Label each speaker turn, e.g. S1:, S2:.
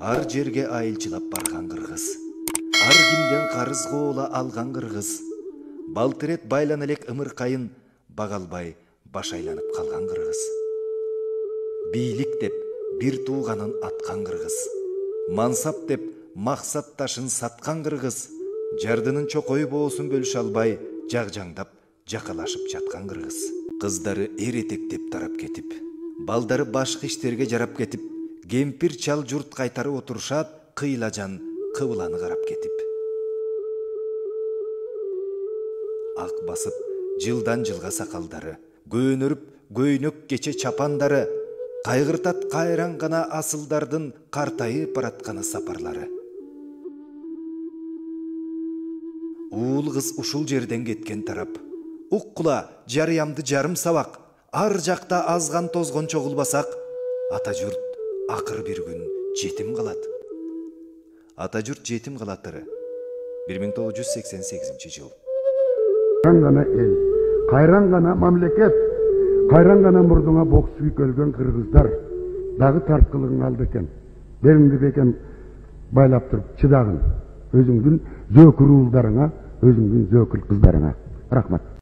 S1: ар жерге айылчылап барган кыргыз ар кимден карыз коола алган кыргыз балтырет байлана элек ымыркайын бага албай баш айланып калган кыргыз бийлик деп бир тууганын аткан кыргыз мансап деп максат ташын саткан кыргыз жардынын чокой боосун бөлүшө албай жагжаңдап жакалашып жаткан кыргыз кыздары эр этектеп тарап кетип балдары башкы иштерге жарап кетип кемпир чал журт кайтарып отурушат кыйлажан кыбыланы карап кетип ак басып жылдан жылга сакалдары көөнөрүп көйнөк кече чапандары кайгыртат кайран гана асылдардын картайып баратканы сапарлары. Уул кыз ушул жерден кеткен тарап уккула жарыямды жарым сабак ар жакта азган тозгон чогулбасак ата журт акыр бир күн жетим калат ата журт жетим калатыры бир миң тогуз жүз сексен сегизинчи жыл.
S2: Кайран гана эл кайран гана мамлекет кайран гана мурдуңа бок сүйүп өлгөн кыргыздар дагы тарткылыгың алды экен белиңди бекем байлап туруп чыдагын өзүңдүн зөөкүр уулдарыңа өзүңдүн зөөкүр кыздарыңа рахмат.